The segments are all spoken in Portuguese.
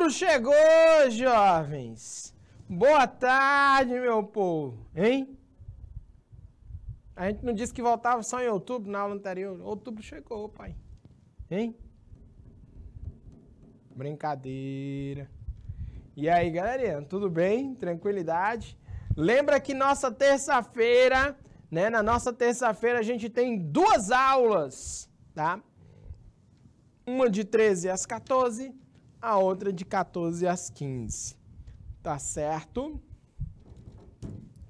Outubro chegou, jovens! Boa tarde, meu povo! Hein? A gente não disse que voltava só em outubro, na aula anterior. Outubro chegou, pai. Hein? Brincadeira. E aí, galerinha, tudo bem? Tranquilidade? Lembra que nossa terça-feira, né? Na nossa terça-feira a gente tem duas aulas, tá? Uma de 13 às 14, a outra de 14 às 15. Tá certo?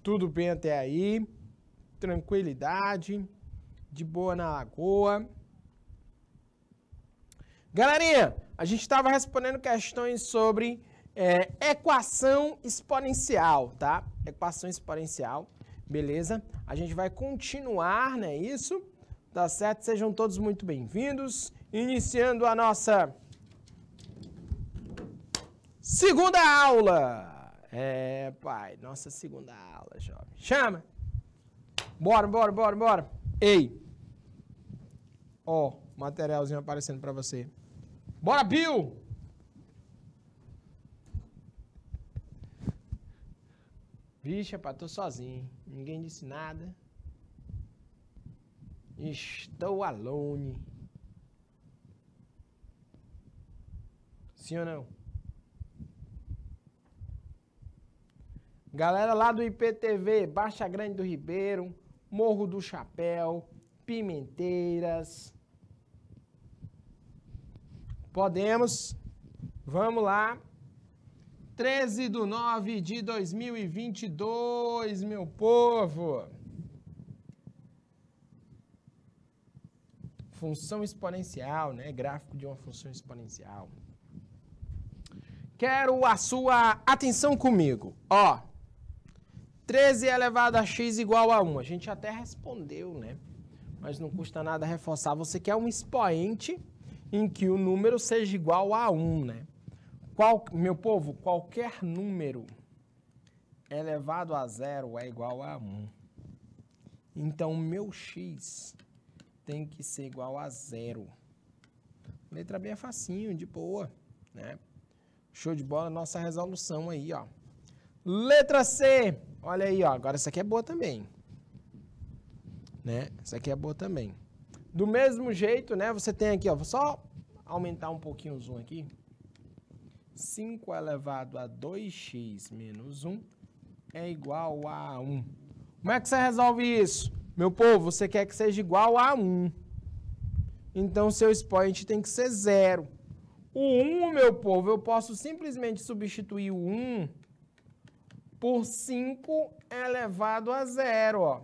Tudo bem até aí? Tranquilidade? De boa na lagoa? Galerinha, a gente estava respondendo questões sobre é, equação exponencial, tá? Equação exponencial, beleza? A gente vai continuar, né? Isso, tá certo? Sejam todos muito bem-vindos. Iniciando a nossa segunda aula. É, pai, nossa segunda aula, jovem. Chama! Bora, bora, bora, bora. Ei! Ó, materialzinho aparecendo para você. Bora, Bill! Vixe, rapaz, tô sozinho. Ninguém disse nada. Estou alone. Sim ou não? Galera lá do IPTV, Baixa Grande do Ribeiro, Morro do Chapéu, Pimenteiras. Podemos. Vamos lá. 13 de 9 de 2022, meu povo. Função exponencial, né? Gráfico de uma função exponencial. Quero a sua atenção comigo. Ó, 13 elevado a x igual a 1. A gente até respondeu, né? Mas não custa nada reforçar. Você quer um expoente em que o número seja igual a 1, né? Qual, meu povo, qualquer número elevado a zero é igual a 1. Então, meu x tem que ser igual a zero. Letra B é facinho, de boa, né? Show de bola, nossa resolução aí, ó. Letra C, olha aí, ó. Agora essa aqui é boa também. Né? Essa aqui é boa também. Do mesmo jeito, né? Você tem aqui, ó. Vou só aumentar um pouquinho o zoom aqui. 5 elevado a 2x menos 1 é igual a 1. Como é que você resolve isso? Meu povo, você quer que seja igual a 1. Então, seu expoente tem que ser zero. O 1, meu povo, eu posso simplesmente substituir o 1 por 5 elevado a zero, ó.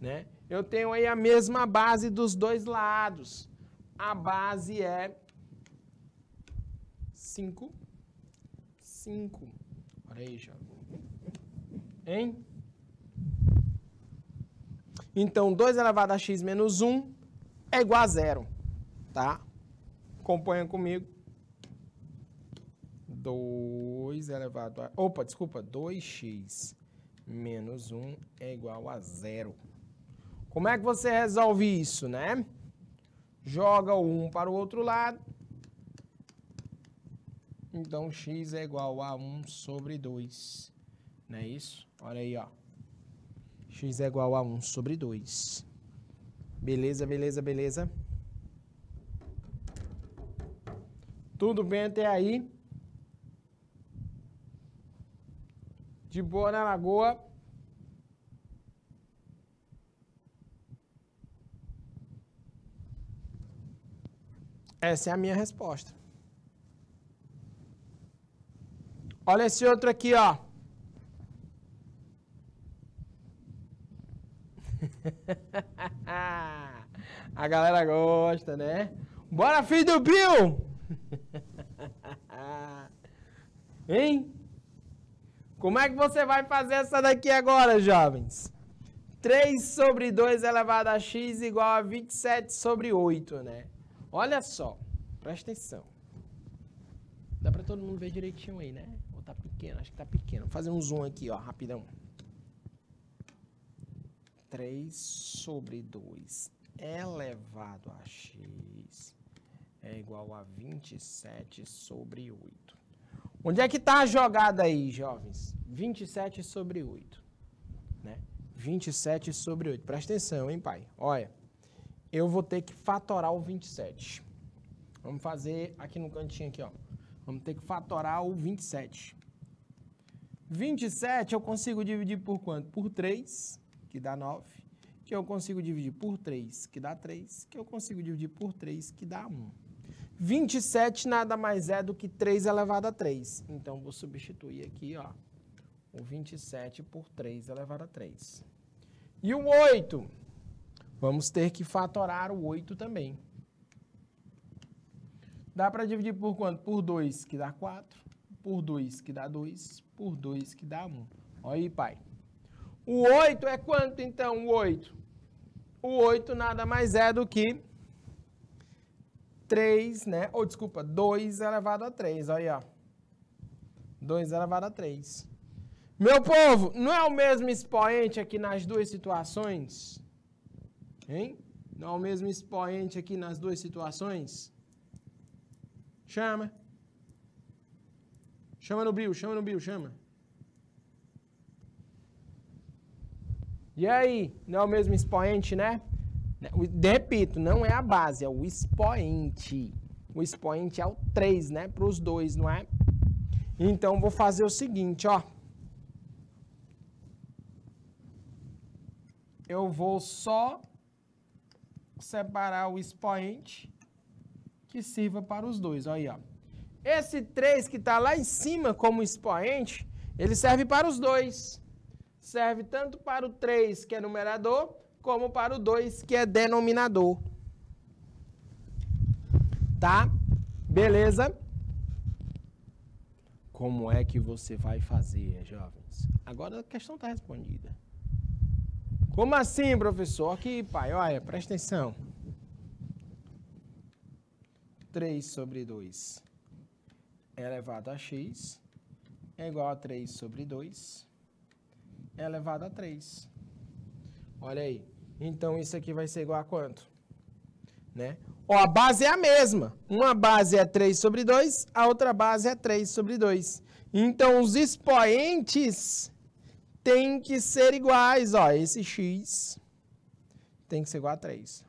Né? Eu tenho aí a mesma base dos dois lados. A base é 5 5. Olha aí, já. Hein? Então, 2 elevado a x menos 1 é igual a zero. Tá? Acompanha comigo. 2 elevado a... Opa, desculpa. 2x menos 1 é igual a zero. Como é que você resolve isso, né? Joga o 1 para o outro lado então, x é igual a 1 sobre 2. Não é isso? Olha aí, ó. x é igual a 1 sobre 2. Beleza, beleza, beleza? Tudo bem até aí? De boa na lagoa? Essa é a minha resposta. Olha esse outro aqui, ó. A galera gosta, né? Bora, filho do Bill! hein? Como é que você vai fazer essa daqui agora, jovens? 3 sobre 2 elevado a x igual a 27 sobre 8, né? Olha só, presta atenção. Dá para todo mundo ver direitinho aí, né? pequeno, acho que tá pequeno. Vou fazer um zoom aqui, ó, rapidão. 3 sobre 2 elevado a x é igual a 27 sobre 8. Onde é que está a jogada aí, jovens? 27 sobre 8. Né? 27 sobre 8. Presta atenção, hein, pai? Olha, eu vou ter que fatorar o 27. Vamos fazer aqui no cantinho aqui, ó. Vamos ter que fatorar o 27. 27 eu consigo dividir por quanto? Por 3, que dá 9. Que eu consigo dividir por 3, que dá 3. Que eu consigo dividir por 3, que dá 1. 27 nada mais é do que 3 elevado a 3. Então, vou substituir aqui, ó, o 27 por 3 elevado a 3. E o 8? Vamos ter que fatorar o 8 também. Dá para dividir por quanto? Por 2, que dá 4. Por 2, que dá 2. Por 2, que dá 1. Olha aí, pai. O 8 é quanto, então, o 8? O 8 nada mais é do que 3, né? Ou, desculpa, 2 elevado a 3, olha aí, ó. 2 elevado a 3. Meu povo, não é o mesmo expoente aqui nas duas situações? Hein? Não é o mesmo expoente aqui nas duas situações? Chama. Chama no Bill, chama no Bill, chama. E aí? Não é o mesmo expoente, né? Né? Repito, não é a base, é o expoente. O expoente é o 3, né? Para os dois, não é? Então, vou fazer o seguinte, ó. Eu vou só separar o expoente que sirva para os dois. Olha aí, ó. Esse 3 que está lá em cima como expoente, ele serve para os dois. Serve tanto para o 3, que é numerador, como para o 2, que é denominador. Tá? Beleza? Como é que você vai fazer, jovens? Agora a questão está respondida. Como assim, professor? Aqui, pai, olha, presta atenção. 3 sobre 2 elevado a x é igual a 3 sobre 2 elevado a 3. Olha aí. Então, isso aqui vai ser igual a quanto? Né? Ó, a base é a mesma. Uma base é 3 sobre 2, a outra base é 3 sobre 2. Então, os expoentes têm que ser iguais. Ó, esse x tem que ser igual a 3.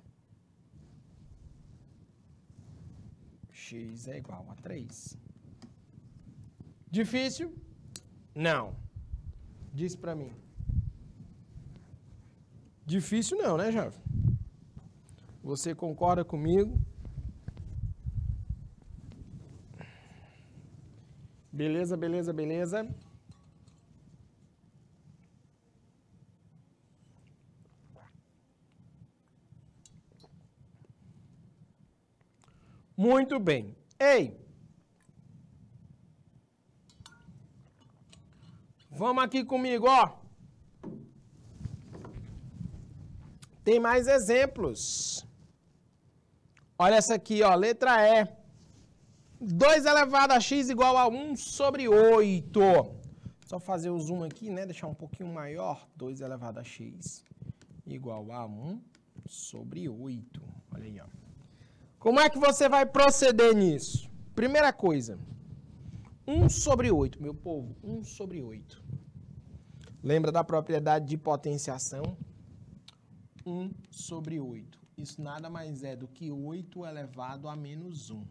x é igual a 3. Difícil? Não. Diz para mim. Difícil não, né, Jovem? Você concorda comigo? Beleza, beleza, beleza. Muito bem. Ei! Vamos aqui comigo, ó. Tem mais exemplos. Olha essa aqui, ó, letra E. 2 elevado a x igual a 1 sobre 8. Só fazer o zoom aqui, né? Deixar um pouquinho maior. 2 elevado a x igual a 1 sobre 8. Olha aí, ó. Como é que você vai proceder nisso? Primeira coisa. 1 sobre 8, meu povo. 1 sobre 8. Lembra da propriedade de potenciação? 1 sobre 8. Isso nada mais é do que 8 elevado a menos 1.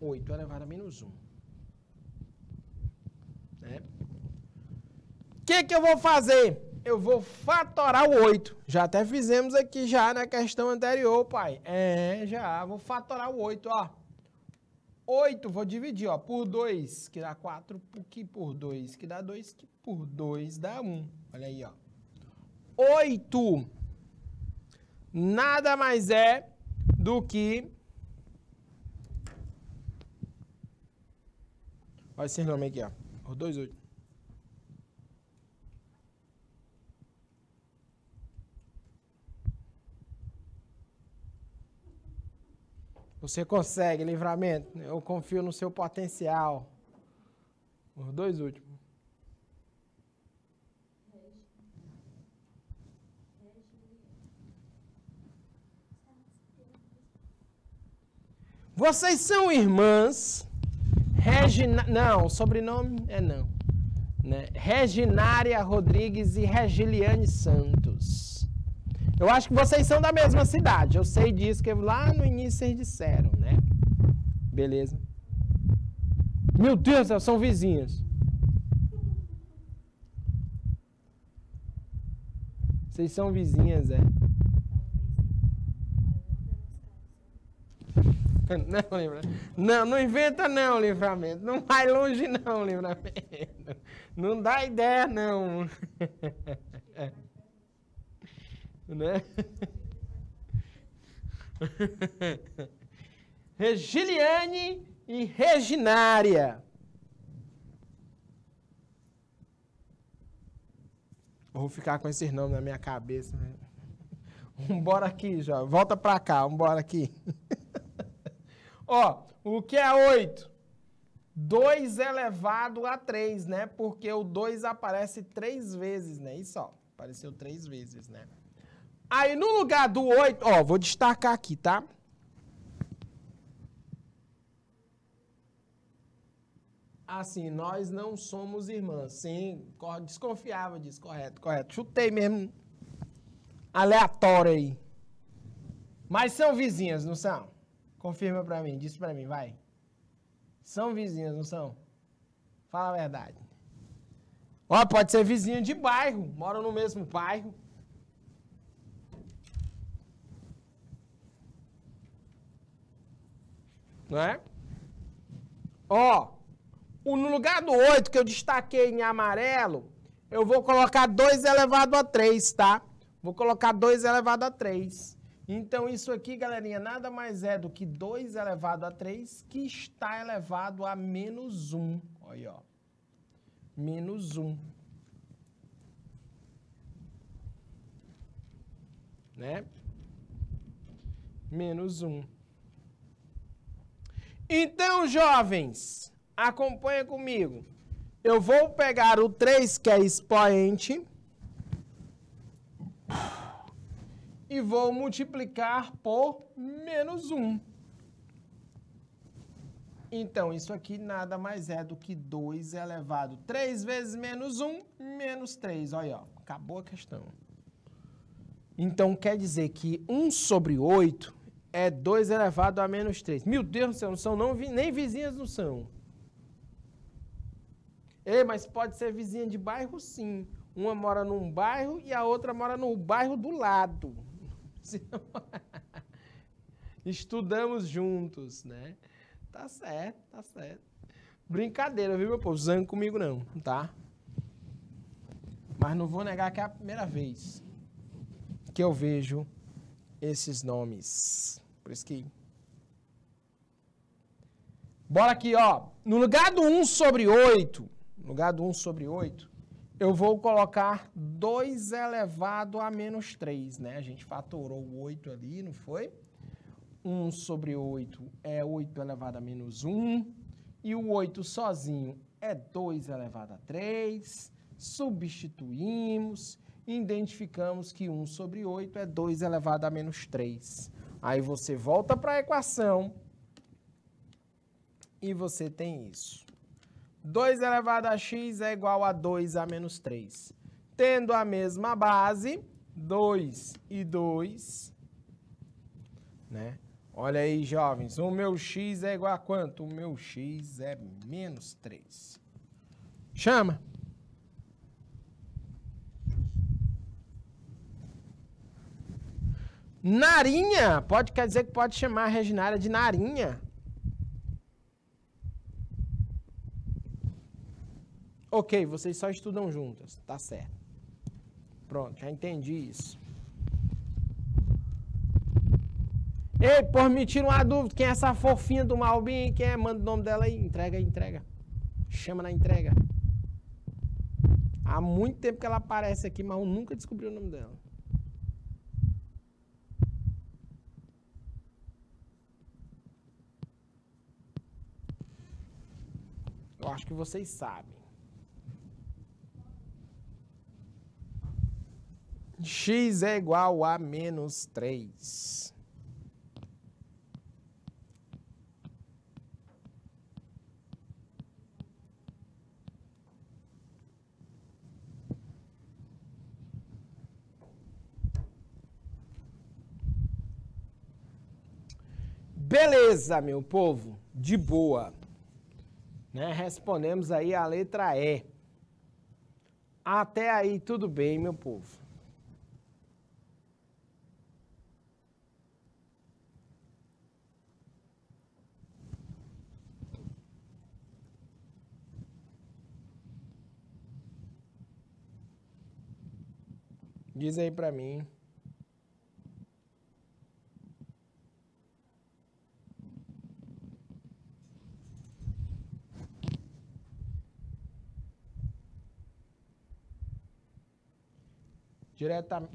8 elevado a menos 1. Né? O que, que eu vou fazer? Eu vou fatorar o 8. Já até fizemos aqui já na questão anterior, pai. É, já. Vou fatorar o 8, ó. 8, vou dividir, ó, por 2, que dá 4, que por 2, que dá 2, que por 2 dá 1. Olha aí, ó. 8 nada mais é do que. Olha esse nome aqui, ó. Os dois oito. Você consegue, livramento. Eu confio no seu potencial. Os dois últimos. Vocês são irmãs Regina... Não, sobrenome é não. Né? Reginária Rodrigues e Regiliane Santos. Eu acho que vocês são da mesma cidade. Eu sei disso, que lá no início vocês disseram, né? Beleza. Meu Deus, são vizinhos. Vocês são vizinhas, é? Não, livramento. Não, não inventa não, livramento. Não vai longe não, livramento. Não dá ideia não. né? Regiliane e Reginária. Vou ficar com esses nomes na minha cabeça. Né? Vambora aqui, já. Volta pra cá, vambora aqui. Ó, o que é 8? 2 elevado a 3, né? Porque o 2 aparece três vezes, né? Isso, ó. Apareceu três vezes, né? Aí, no lugar do 8, ó, vou destacar aqui, tá? Assim, nós não somos irmãs. Sim, desconfiava disso, correto, correto. Chutei mesmo. Aleatório aí. Mas são vizinhas, não são? Confirma pra mim, diz pra mim, vai. São vizinhas, não são? Fala a verdade. Ó, pode ser vizinha de bairro, moram no mesmo bairro. Não é? Ó, no lugar do 8 que eu destaquei em amarelo, eu vou colocar 2 elevado a 3, tá? Vou colocar 2 elevado a 3. Então, isso aqui, galerinha, nada mais é do que 2 elevado a 3, que está elevado a menos 1. Olha aí, ó. Menos 1. Né? Menos 1. Então, jovens, acompanha comigo. Eu vou pegar o 3, que é expoente e vou multiplicar por menos 1. Então, isso aqui nada mais é do que 2 elevado 3 vezes menos 1, menos 3. Olha, ó, acabou a questão. Então, quer dizer que 1 sobre 8 é 2 elevado a menos 3. Meu Deus do céu, não são não, nem vizinhas não são. Ei, mas pode ser vizinha de bairro, sim. Uma mora num bairro e a outra mora no bairro do lado. Estudamos juntos, né? Tá certo, tá certo. Brincadeira, viu, meu povo? Zango comigo não, tá? Mas não vou negar que é a primeira vez que eu vejo esses nomes. Por isso que. Bora aqui, ó. No lugar do 1 sobre 8, no lugar do 1 sobre 8, eu vou colocar 2 elevado a menos 3, né? A gente fatorou o 8 ali, não foi? 1 sobre 8 é 8 elevado a menos 1. E o 8 sozinho é 2 elevado a 3. Substituímos. Identificamos que 1 sobre 8 é 2 elevado a menos 3. Aí você volta para a equação. E você tem isso. 2 elevado a x é igual a 2 a menos 3. Tendo a mesma base, 2 e 2, né? Olha aí, jovens, o meu x é igual a quanto? O meu x é menos 3. Chama. Narinha, pode quer dizer que pode chamar a Reginária de Narinha. Ok, vocês só estudam juntas, tá certo. Pronto, já entendi isso. Ei, por me tira uma dúvida, quem é essa fofinha do Malbim? Quem é? Manda o nome dela aí, entrega entrega. Chama na entrega. Há muito tempo que ela aparece aqui, mas eu nunca descobri o nome dela. Eu acho que vocês sabem. x é igual a menos 3. Beleza, meu povo, de boa. Né? Respondemos aí a letra E. Até aí, tudo bem, meu povo. Diz aí pra mim. Diretamente.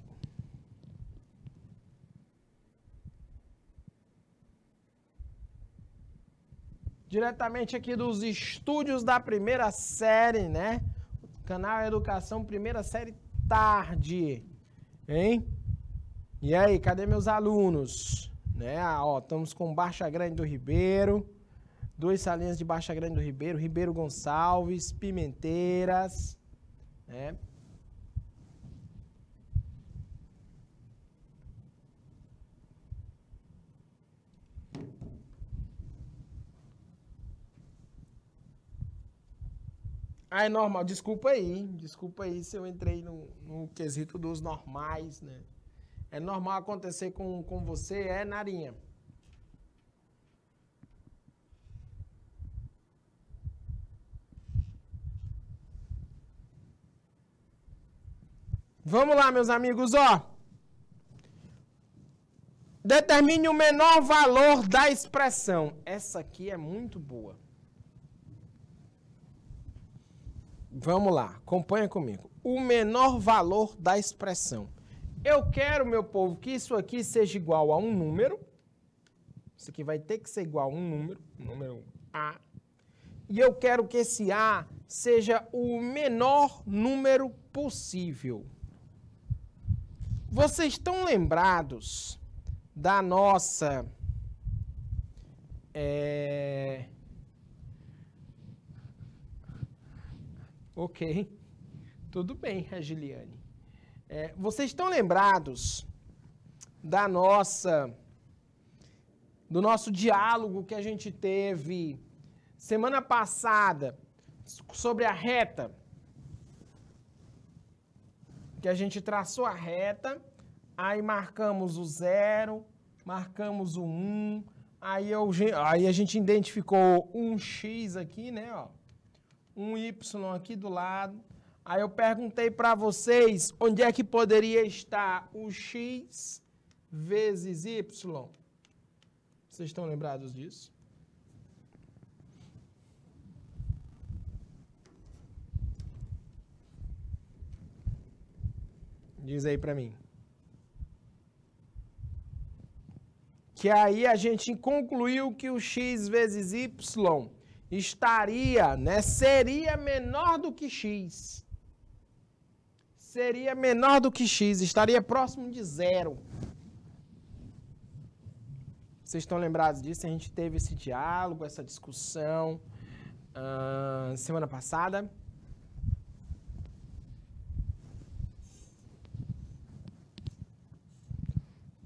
Diretamente aqui dos estúdios da primeira série, né? Canal Educação Primeira Série Tarde. Hein? E aí, cadê meus alunos? Né? Ah, ó, estamos com Baixa Grande do Ribeiro, duas salinhas de Baixa Grande do Ribeiro, Ribeiro Gonçalves, Pimenteiras, né? Ah, é normal. Desculpa aí. Desculpa aí se eu entrei no, no quesito dos normais, né? É normal acontecer com, com você, é, Narinha? Vamos lá, meus amigos, ó. Determine o menor valor da expressão. Essa aqui é muito boa. Vamos lá, acompanha comigo. O menor valor da expressão. Eu quero, meu povo, que isso aqui seja igual a um número. Isso aqui vai ter que ser igual a um número, número A. E eu quero que esse A seja o menor número possível. Vocês estão lembrados da nossa é, Ok. Tudo bem, Regiliane. É, vocês estão lembrados da nossa do nosso diálogo que a gente teve semana passada sobre a reta? Que a gente traçou a reta, aí marcamos o zero, marcamos o 1, um, aí, eu, aí a gente identificou um x aqui, né, ó um Y aqui do lado. Aí eu perguntei para vocês onde é que poderia estar o X vezes Y. Vocês estão lembrados disso? Diz aí para mim. Que aí a gente concluiu que o x vezes y estaria, né, seria menor do que x. Seria menor do que x, estaria próximo de zero. Vocês estão lembrados disso? A gente teve esse diálogo, essa discussão uh, semana passada.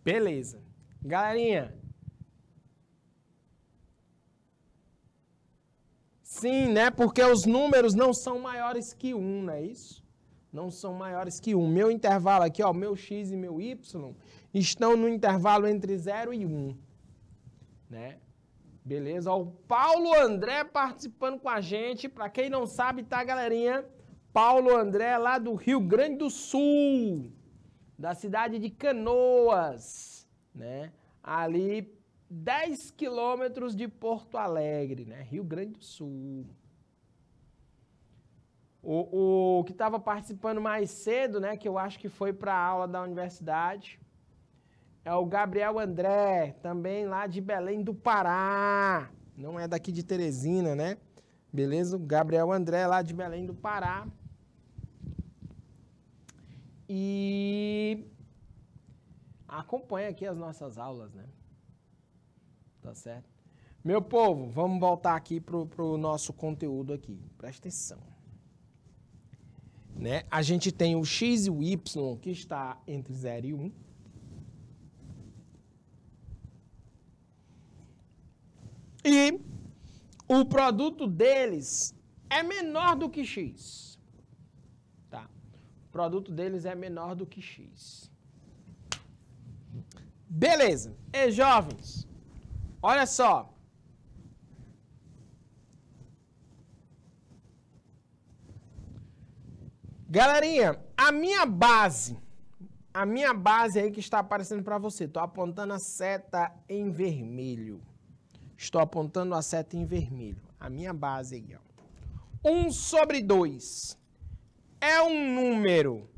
Beleza. Galerinha, Sim, né? Porque os números não são maiores que 1, não é isso? Não são maiores que 1. Meu intervalo aqui, ó, meu x e meu y, estão no intervalo entre 0 e 1. Né? Beleza? Ó, o Paulo André participando com a gente. Para quem não sabe, tá, galerinha? Paulo André, lá do Rio Grande do Sul, da cidade de Canoas, né? Ali 10 quilômetros de Porto Alegre, né? Rio Grande do Sul. O, o que estava participando mais cedo, né, que eu acho que foi para a aula da universidade, é o Gabriel André, também lá de Belém do Pará. Não é daqui de Teresina, né? Beleza? O Gabriel André lá de Belém do Pará. E acompanha aqui as nossas aulas, né? Tá certo? Meu povo, vamos voltar aqui pro, pro nosso conteúdo aqui. Presta atenção. Né? A gente tem o x e o y que está entre 0 e 1. E o produto deles é menor do que X. Tá? O produto deles é menor do que X. Beleza. E jovens, olha só. Galerinha, a minha base, a minha base aí que está aparecendo para você, estou apontando a seta em vermelho. Estou apontando a seta em vermelho. A minha base aí, ó. 1 sobre 2 é um número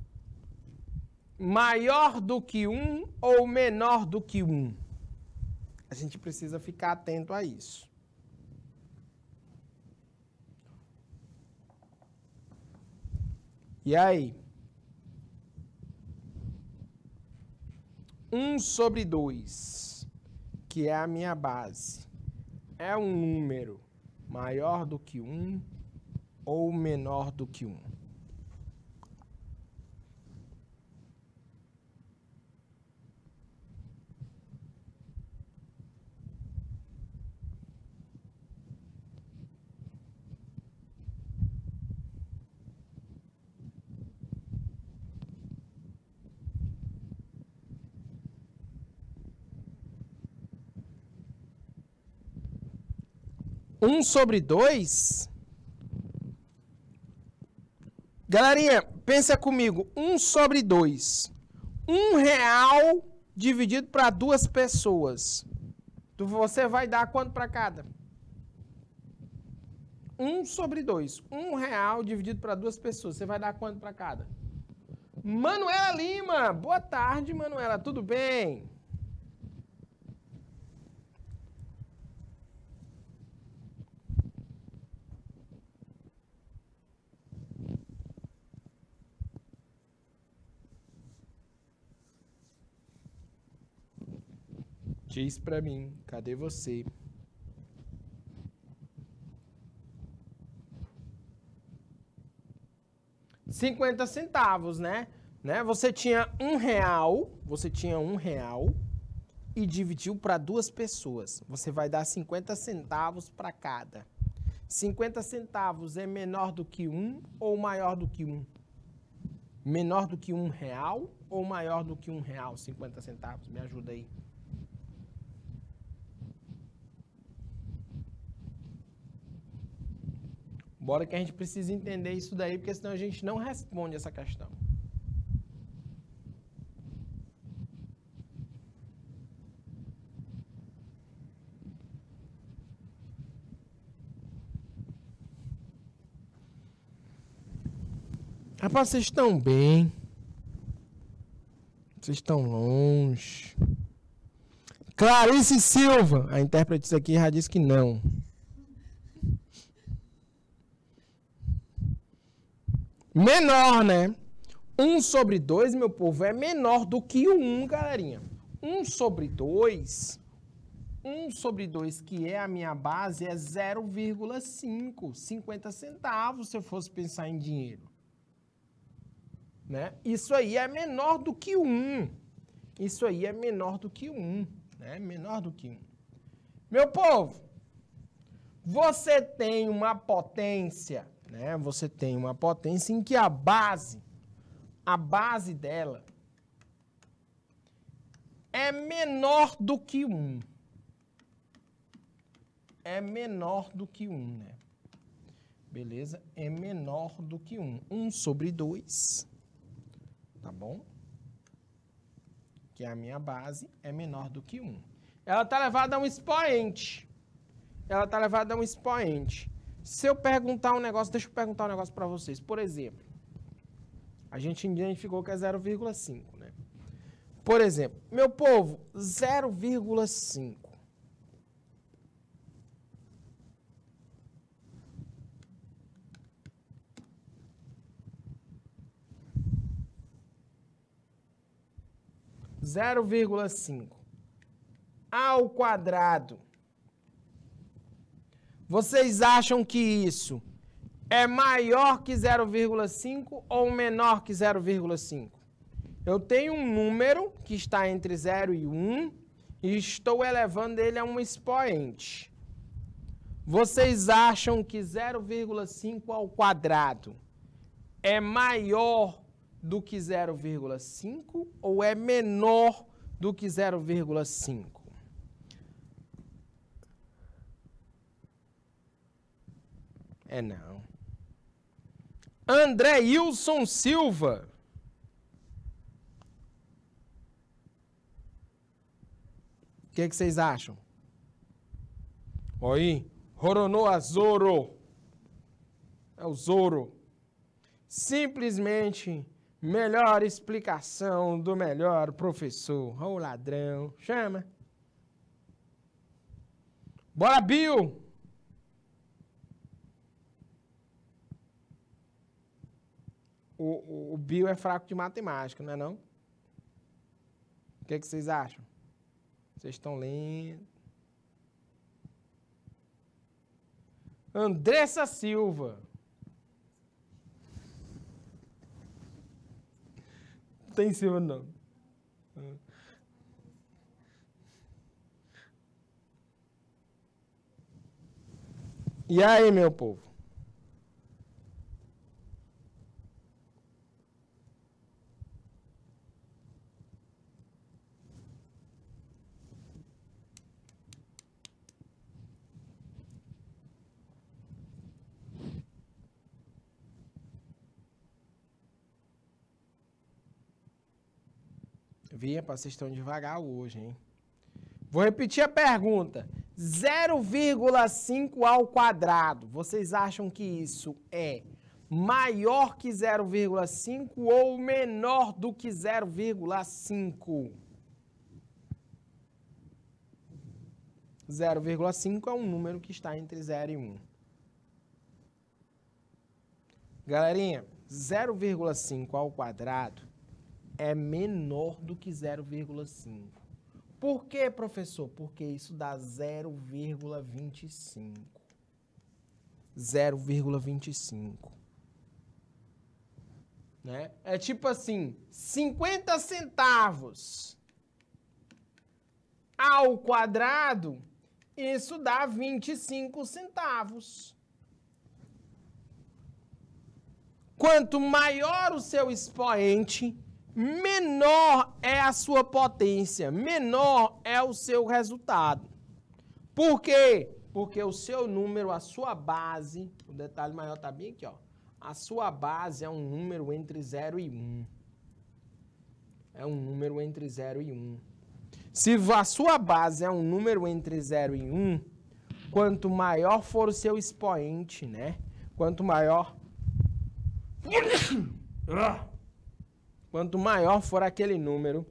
maior do que 1 ou menor do que 1? A gente precisa ficar atento a isso. E aí? 1 sobre 2, que é a minha base é um número maior do que 1 ou menor do que 1? 1 sobre 2. Galerinha, pensa comigo. 1 sobre 2. 1 real dividido para duas pessoas. Você vai dar quanto para cada? 1 sobre 2. 1 real dividido para duas pessoas. Você vai dar quanto para cada? Manuela Lima. Boa tarde, Manuela. Tudo bem? Diz para mim, cadê você? Cinquenta centavos, né? né? Você tinha um real, você tinha um real e dividiu para duas pessoas. Você vai dar 50 centavos para cada. 50 centavos é menor do que um ou maior do que um? Menor do que um real ou maior do que um real? 50 centavos, me ajuda aí. Bora que a gente precisa entender isso daí, porque senão a gente não responde essa questão. Rapaz, vocês estão bem. Vocês estão longe. Clarice Silva, a intérprete aqui já disse que não. Menor, né? 1 sobre 2, meu povo, é menor do que o 1, galerinha. 1 sobre 2, 1 sobre 2, que é a minha base, é 0,5, 50 centavos, se eu fosse pensar em dinheiro. Né? Isso aí é menor do que 1. Isso aí é menor do que 1. Né? Menor do que 1. Meu povo, você tem uma potência né? Você tem uma potência em que a base, a base dela é menor do que 1. É menor do que 1, né? Beleza? É menor do que 1. 1 sobre 2, tá bom? Que a minha base, é menor do que 1. Ela está levada a um expoente. Ela está levada a um expoente. Se eu perguntar um negócio, deixa eu perguntar um negócio para vocês. Por exemplo, a gente identificou que é 0,5, né? Por exemplo, meu povo, 0,5. Zero vírgula cinco ao quadrado vocês acham que isso é maior que 0,5 ou menor que 0,5? Eu tenho um número que está entre 0 e 1 e estou elevando ele a um expoente. Vocês acham que 0,5 ao quadrado é maior do que 0,5 ou é menor do que 0,5? É não. André Wilson Silva. O que, é que vocês acham? Oi, Roronoa Zoro. É o Zoro. Simplesmente melhor explicação do melhor professor. Ô ladrão, chama. Bora, Bill! O, o, o Bill é fraco de matemática, não é não? O que, é que vocês acham? Vocês estão lendo? Andressa Silva. Não tem Silva, não. E aí, meu povo? Vinha para vocês estão devagar hoje, hein? Vou repetir a pergunta. 0,5 ao quadrado. Vocês acham que isso é maior que 0,5 ou menor do que 0,5? 0,5 é um número que está entre 0 e 1. Galerinha, 0,5 ao quadrado é menor do que 0,5. Por que, professor? Porque isso dá 0,25. 0,25. Né? É tipo assim, 50 centavos ao quadrado, isso dá 25 centavos. Quanto maior o seu expoente, menor é a sua potência, menor é o seu resultado. Por quê? Porque o seu número, a sua base, o detalhe maior está bem aqui, ó. A sua base é um número entre 0 e 1. Um. É um número entre 0 e 1. Um. Se a sua base é um número entre 0 e 1, um, quanto maior for o seu expoente, né? Quanto maior. Quanto maior for aquele número,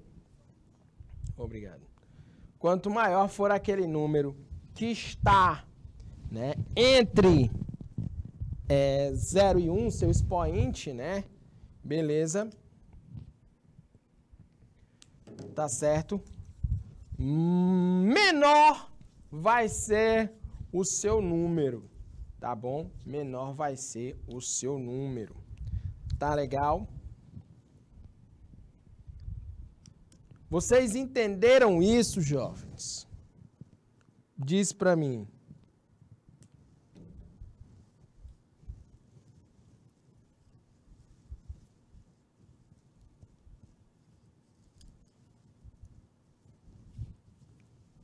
obrigado. Quanto maior for aquele número que está né, entre é, 0 e 1, um, seu expoente, né? Beleza. Tá certo? Menor vai ser o seu número, tá bom? Menor vai ser o seu número. Tá legal? Vocês entenderam isso, jovens? Diz para mim.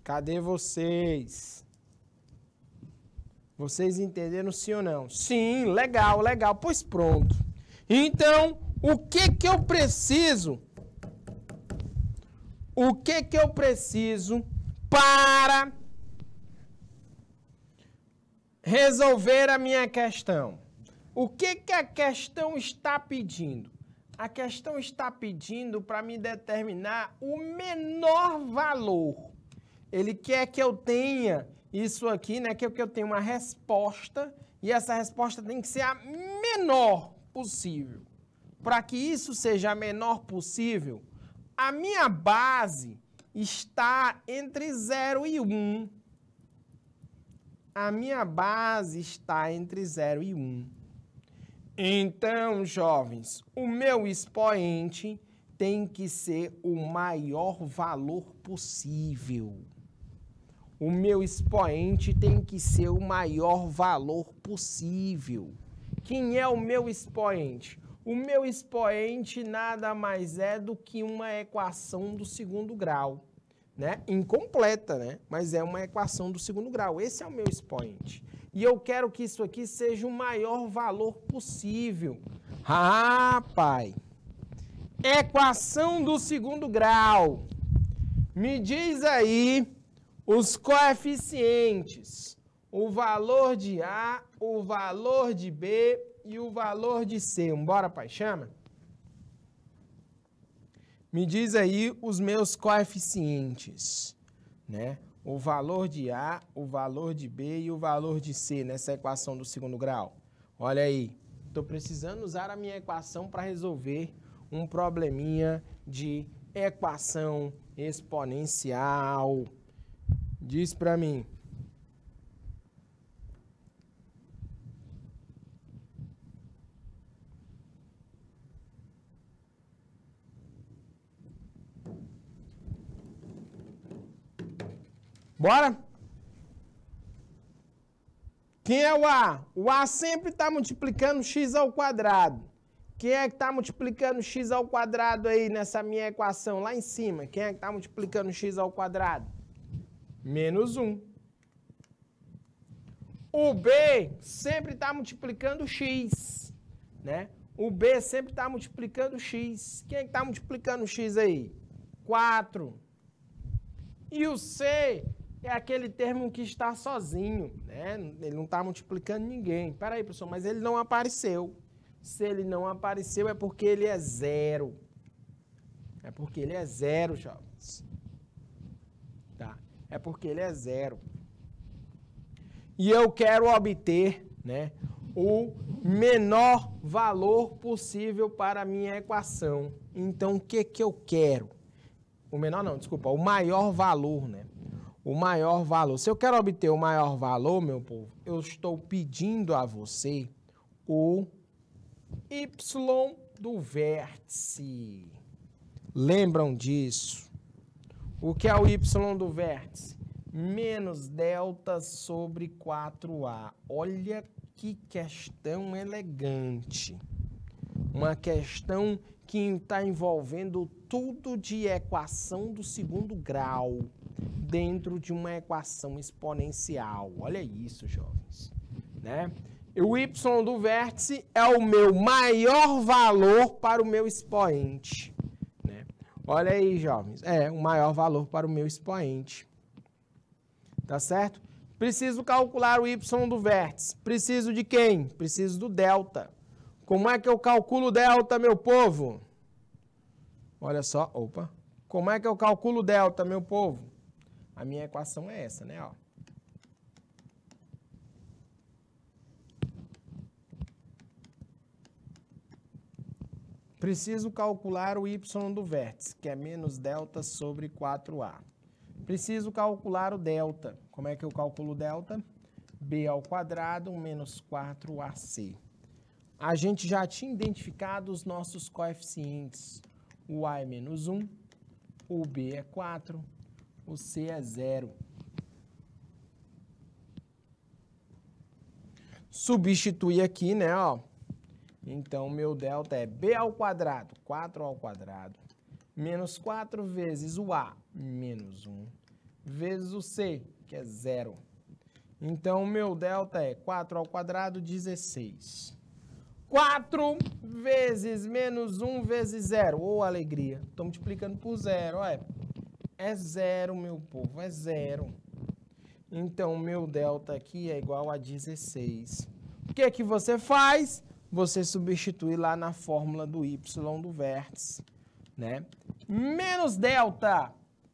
Cadê vocês? Vocês entenderam sim ou não? Sim, legal, legal. Pois pronto. Então, o que que eu preciso o que que eu preciso para resolver a minha questão? O que que a questão está pedindo? A questão está pedindo para me determinar o menor valor. Ele quer que eu tenha isso aqui, né? Que eu tenha uma resposta e essa resposta tem que ser a menor possível. Para que isso seja a menor possível, a minha base está entre 0 e 1. Um. A minha base está entre 0 e 1. Um. Então, jovens, o meu expoente tem que ser o maior valor possível. o meu expoente tem que ser o maior valor possível. Quem é o meu expoente? O meu expoente nada mais é do que uma equação do segundo grau, né? Incompleta, né? Mas é uma equação do segundo grau. Esse é o meu expoente. E eu quero que isso aqui seja o maior valor possível. Ah, pai. Equação do segundo grau. Me diz aí os coeficientes, o valor de A, o valor de B e o valor de C. Bora, pai, chama. Me diz aí os meus coeficientes, né? O valor de A, o valor de B e o valor de C nessa equação do segundo grau. Olha aí, estou precisando usar a minha equação para resolver um probleminha de equação exponencial. Diz para mim. Bora? Quem é o A? O A sempre está multiplicando x ao quadrado. Quem é que está multiplicando x ao quadrado aí nessa minha equação lá em cima? Quem é que está multiplicando x ao quadrado? menos 1. O B sempre está multiplicando x, né? O B sempre está multiplicando x. Quem é está multiplicando x aí? 4. E o C é aquele termo que está sozinho, né? Ele não está multiplicando ninguém. Espera aí, professor, mas ele não apareceu. Se ele não apareceu é porque ele é zero. É porque ele é zero, jovens é porque ele é zero. E eu quero obter né, o menor valor possível para a minha equação. Então, o que, que eu quero? O menor não, desculpa, o maior valor, né? O maior valor. Se eu quero obter o maior valor, meu povo, eu estou pedindo a você o y do vértice. Lembram disso? O que é o y do vértice? Menos delta sobre 4a. Olha que questão elegante. Uma questão que está envolvendo tudo de equação do segundo grau dentro de uma equação exponencial. Olha isso, jovens. Né? O y do vértice é o meu maior valor para o meu expoente. Olha aí, jovens. É o maior valor para o meu expoente. Tá certo? Preciso calcular o y do vértice. Preciso de quem? Preciso do delta. Como é que eu calculo o delta, meu povo? Olha só, opa. Como é que eu calculo o delta, meu povo? A minha equação é essa, né? Ó. Preciso calcular o y do vértice, que é menos delta sobre 4a. Preciso calcular o delta. Como é que eu calculo o delta? b ao quadrado menos 4ac. A gente já tinha identificado os nossos coeficientes. O a é menos 1, o b é 4, o c é 0. Substitui aqui, né, ó, então, meu delta é b ao quadrado, 4 ao quadrado, menos 4 vezes o a, menos 1, vezes o c, que é 0. Então, meu delta é 4 ao quadrado, 16. 4 vezes menos 1 vezes 0. Ô, oh, alegria. Estou multiplicando por 0. Olha, é 0, meu povo, é 0. Então, meu delta aqui é igual a 16. O que é que você faz? você substitui lá na fórmula do y do vértice, né? Menos delta,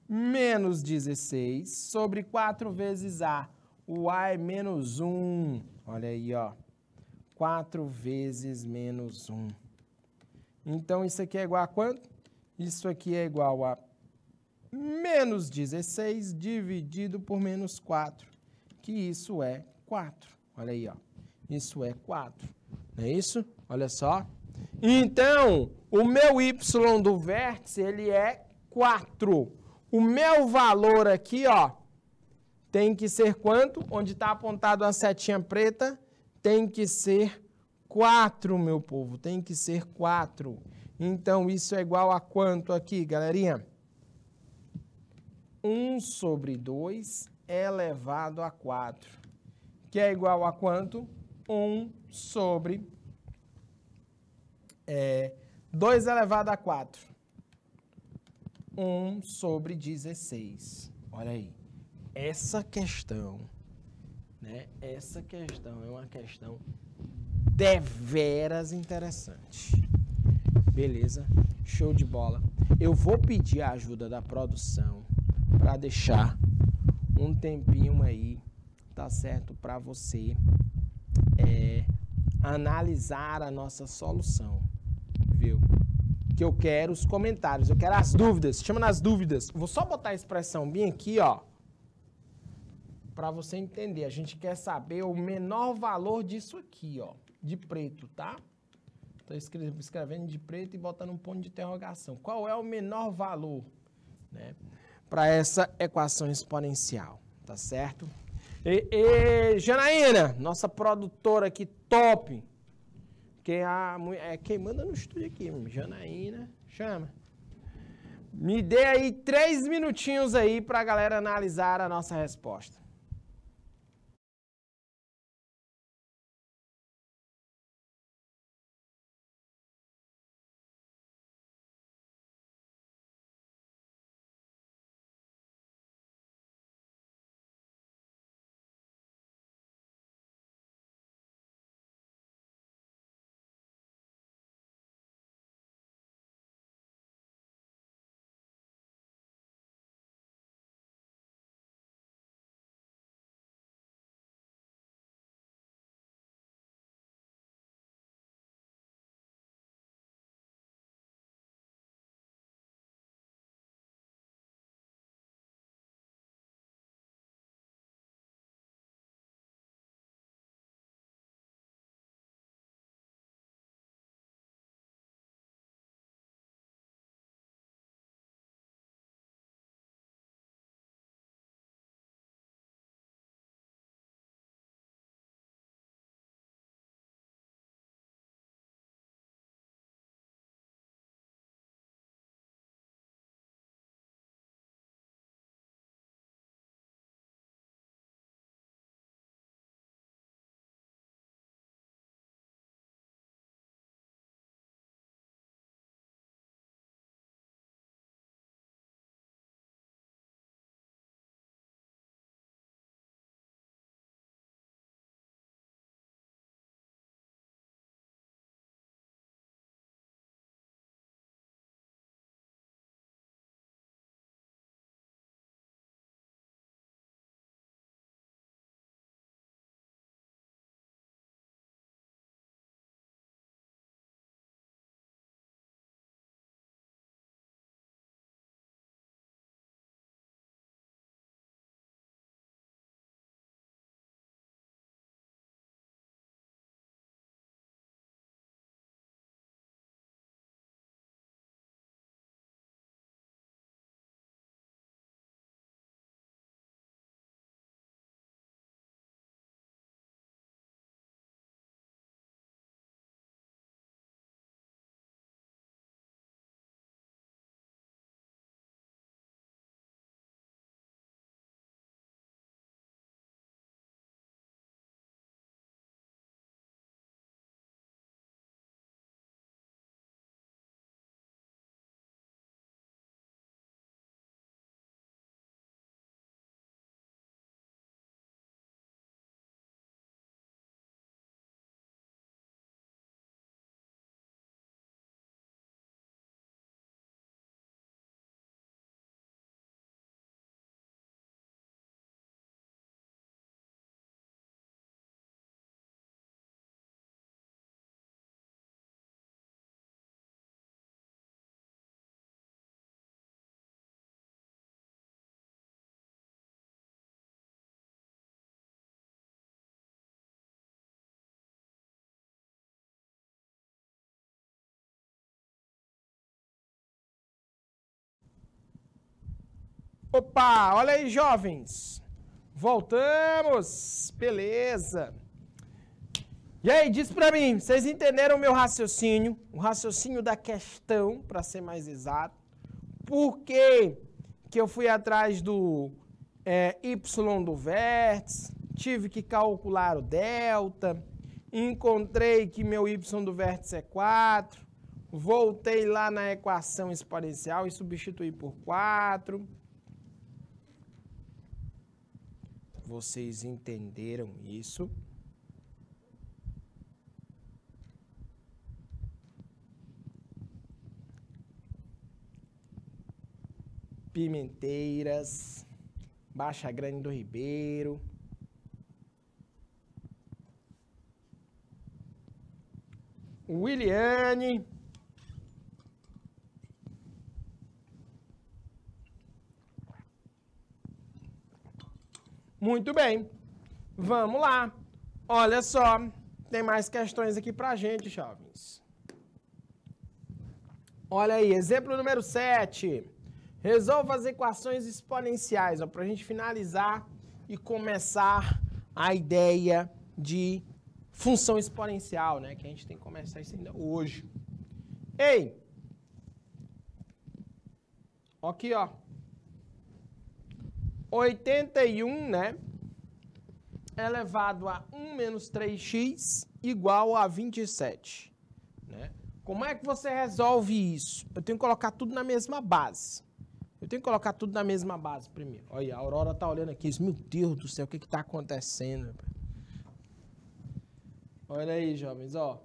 menos 16, sobre 4 vezes a. O a é menos 1. Olha aí, ó. 4 vezes menos 1. Então, isso aqui é igual a quanto? Isso aqui é igual a menos 16 dividido por menos 4, que isso é 4. Olha aí, ó. Isso é 4. Não é isso? Olha só. Então, o meu y do vértice, ele é 4. O meu valor aqui, ó, tem que ser quanto? Onde está apontado a setinha preta, tem que ser 4, meu povo. Tem que ser 4. Então, isso é igual a quanto aqui, galerinha? 1 sobre 2 elevado a 4. Que é igual a quanto? 1 sobre é, 2 elevado a 4. 1 sobre 16. Olha aí. Essa questão, né? Essa questão é uma questão deveras interessante. Beleza? Show de bola. Eu vou pedir a ajuda da produção para deixar um tempinho aí, tá certo? Para você é, analisar a nossa solução, viu? Que eu quero os comentários, eu quero as dúvidas. Chama nas dúvidas. Vou só botar a expressão bem aqui, ó. Para você entender. A gente quer saber o menor valor disso aqui, ó. De preto, tá? Estou escrevendo de preto e botando um ponto de interrogação. Qual é o menor valor, né? Para essa equação exponencial, tá certo? E, e, Janaína, nossa produtora aqui, top. Quem, a, é, quem manda no estúdio aqui, Janaína, chama. Me dê aí três minutinhos aí para a galera analisar a nossa resposta. Opa, olha aí, jovens. Voltamos! Beleza! E aí, diz pra mim, vocês entenderam o meu raciocínio? O raciocínio da questão, para ser mais exato. Por que, que eu fui atrás do é, y do vértice? Tive que calcular o delta. Encontrei que meu y do vértice é 4. Voltei lá na equação exponencial e substituí por 4. Vocês entenderam isso? Pimenteiras, Baixa Grande do Ribeiro. Williane. Muito bem. Vamos lá. Olha só. Tem mais questões aqui pra gente, jovens. Olha aí, exemplo número 7. Resolva as equações exponenciais, para a gente finalizar e começar a ideia de função exponencial, né? Que a gente tem que começar isso ainda hoje. Ei! Aqui, ó. 81, né? Elevado a 1 menos 3x igual a 27. Né? Como é que você resolve isso? Eu tenho que colocar tudo na mesma base. Eu tenho que colocar tudo na mesma base primeiro. Olha, a Aurora tá olhando aqui. Meu Deus do céu, o que que tá acontecendo? Olha aí, jovens, ó.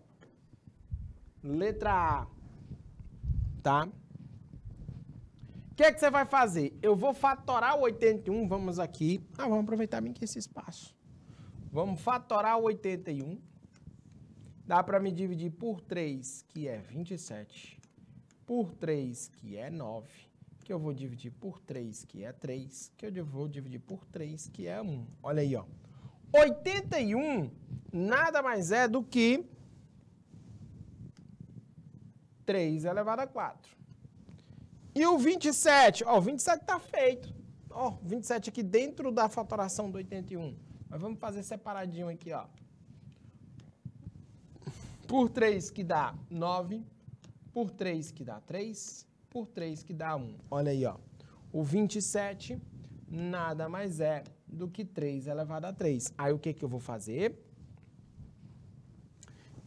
Letra A. Tá? Que, que você vai fazer? Eu vou fatorar o 81, vamos aqui. Ah, vamos aproveitar bem que esse espaço. Vamos fatorar o 81. Dá para me dividir por 3, que é 27. Por 3, que é 9. Que eu vou dividir por 3, que é 3. Que eu vou dividir por 3, que é 1. Olha aí, ó. 81 nada mais é do que 3 elevado a 4. E o 27? Ó, o 27 está feito. Ó, 27 aqui dentro da fatoração do 81. Mas vamos fazer separadinho aqui, ó. Por 3 que dá 9. Por 3 que dá 3. Por 3 que dá 1. Olha aí, ó. O 27 nada mais é do que 3 elevado a 3. Aí o que, que eu vou fazer?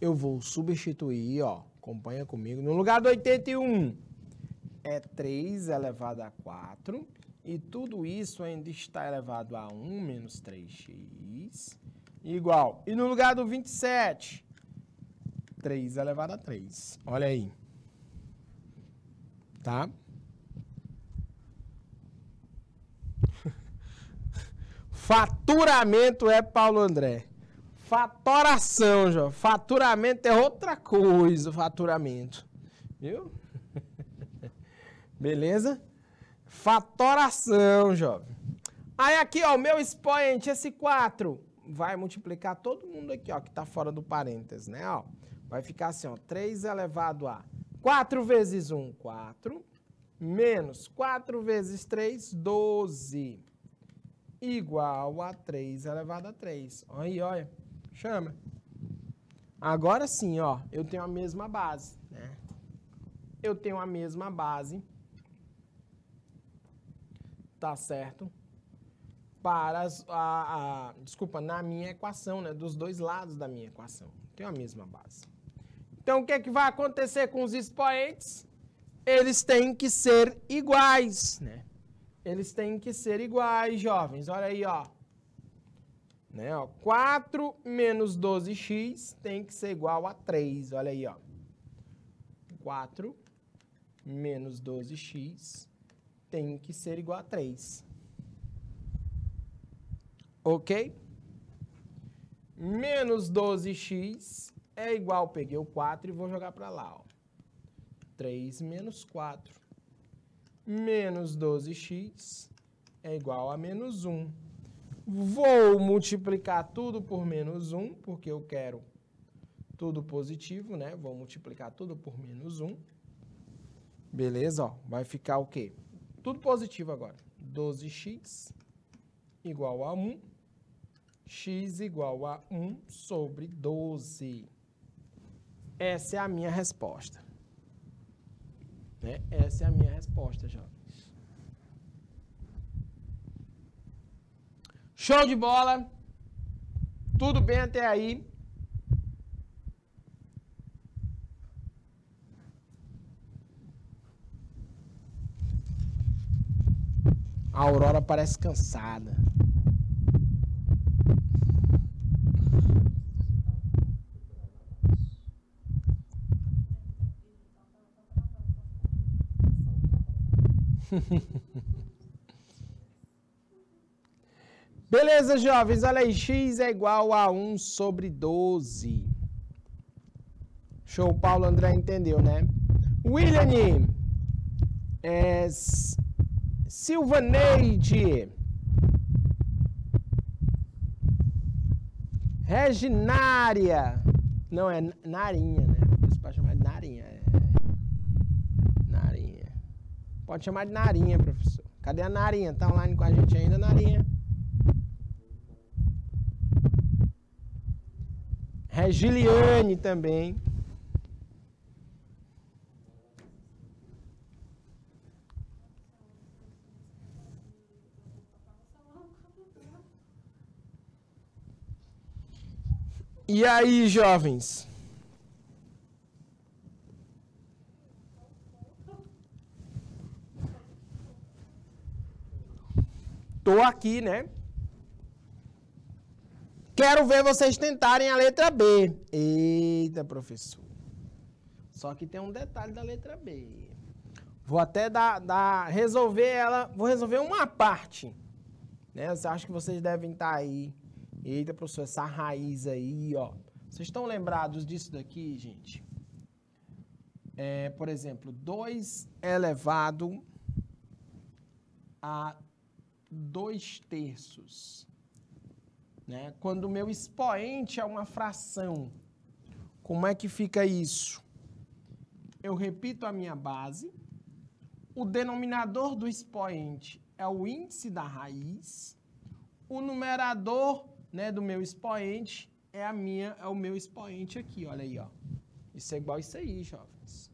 Eu vou substituir, ó. Acompanha comigo. No lugar do 81, é 3 elevado a 4. E tudo isso ainda está elevado a 1 menos 3x igual. E no lugar do 27, 3 elevado a 3. Olha aí. Tá? Faturamento é Paulo André. Fatoração, João. Faturamento é outra coisa, faturamento. Viu? Beleza? Fatoração, jovem. Aí aqui, ó, o meu expoente, esse 4, vai multiplicar todo mundo aqui, ó, que tá fora do parênteses, né, ó. Vai ficar assim, ó, 3 elevado a 4 vezes 1, 4, menos 4 vezes 3, 12, igual a 3 elevado a 3. Aí, olha, chama. Agora sim, ó, eu tenho a mesma base, né? Eu tenho a mesma base tá certo? Para as, a, a, desculpa, na minha equação, né? Dos dois lados da minha equação. Tem a mesma base. Então, o que, é que vai acontecer com os expoentes? Eles têm que ser iguais, né? Eles têm que ser iguais, jovens. Olha aí, ó. Né, ó 4 menos 12x tem que ser igual a 3. Olha aí, ó. 4 menos 12x tem que ser igual a 3. Ok? Menos 12x é igual, peguei o 4 e vou jogar para lá. Ó. 3 menos 4. Menos 12x é igual a menos 1. Vou multiplicar tudo por menos 1, porque eu quero tudo positivo, né? Vou multiplicar tudo por menos 1. Beleza? Ó, vai ficar o quê? Tudo positivo agora. 12x igual a 1, x igual a 1 sobre 12. Essa é a minha resposta. Né? Essa é a minha resposta, jovens. Show de bola! Tudo bem até aí? A Aurora parece cansada. Beleza, jovens, olha aí, x é igual a 1 sobre 12. Show, Paulo André entendeu, né? William, é, Silvaneide, Reginária, não, é Narinha, né? Isso pode chamar de Narinha, é. Narinha. Pode chamar de Narinha, professor. Cadê a Narinha? Tá online com a gente ainda, Narinha? Regiliane também. E aí, jovens? Tô aqui, né? Quero ver vocês tentarem a letra B. Eita, professor. Só que tem um detalhe da letra B. Vou até dar, dar resolver ela, vou resolver uma parte. Né? Acho que vocês devem estar tá aí. Eita, professor, essa raiz aí, ó. Vocês estão lembrados disso daqui, gente? É, por exemplo, 2 elevado a 2 terços. Né? Quando o meu expoente é uma fração, como é que fica isso? Eu repito a minha base, o denominador do expoente é o índice da raiz, o numerador né, do meu expoente é a minha é o meu expoente aqui, olha aí, ó. Isso é igual isso aí, jovens.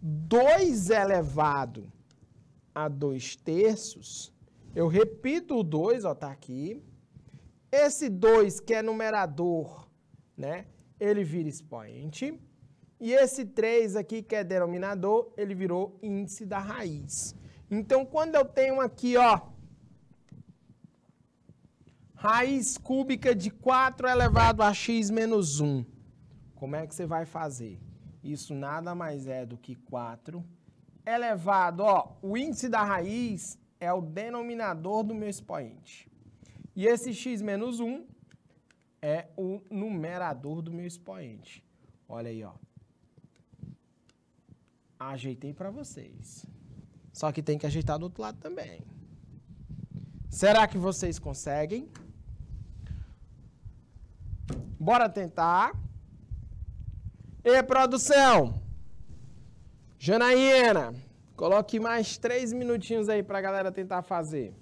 2 elevado a 2 terços, eu repito o 2, ó, tá aqui, esse 2, que é numerador, né? Ele vira expoente. E esse 3 aqui, que é denominador, ele virou índice da raiz. Então, quando eu tenho aqui, ó, raiz cúbica de 4 elevado a x menos 1, como é que você vai fazer? Isso nada mais é do que 4 elevado, ó, o índice da raiz é o denominador do meu expoente. E esse x menos 1 é o numerador do meu expoente. Olha aí, ó. Ajeitei para vocês. Só que tem que ajeitar do outro lado também. Será que vocês conseguem? Bora tentar. E produção. Janaína, coloque mais três minutinhos aí para a galera tentar fazer.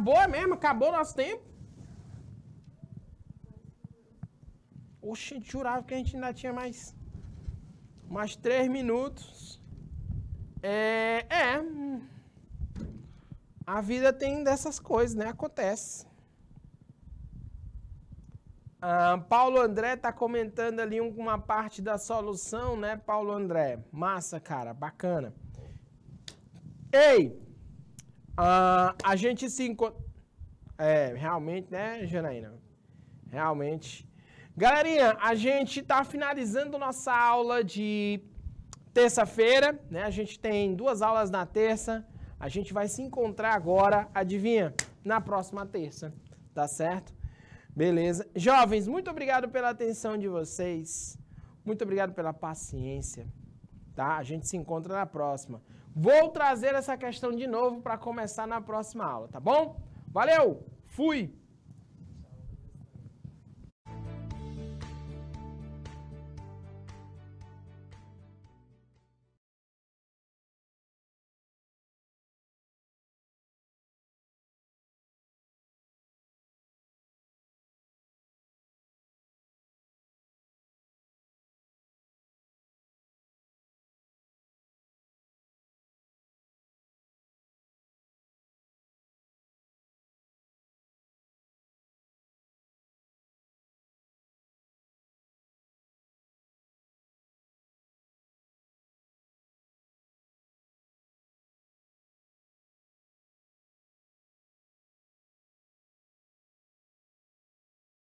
Acabou é mesmo? Acabou nosso tempo? Oxe, a gente jurava que a gente ainda tinha mais. Mais três minutos. É. É. A vida tem dessas coisas, né? Acontece. Ah, Paulo André tá comentando ali uma parte da solução, né, Paulo André? Massa, cara, bacana. Ei, ah, a gente se encontra. É, realmente, né, Janaína? Realmente. Galerinha, a gente tá finalizando nossa aula de terça-feira, né? A gente tem duas aulas na terça. A gente vai se encontrar agora, adivinha? Na próxima terça, tá certo? Beleza. Jovens, muito obrigado pela atenção de vocês. Muito obrigado pela paciência. Tá? A gente se encontra na próxima. Vou trazer essa questão de novo para começar na próxima aula, tá bom? Valeu! Fui!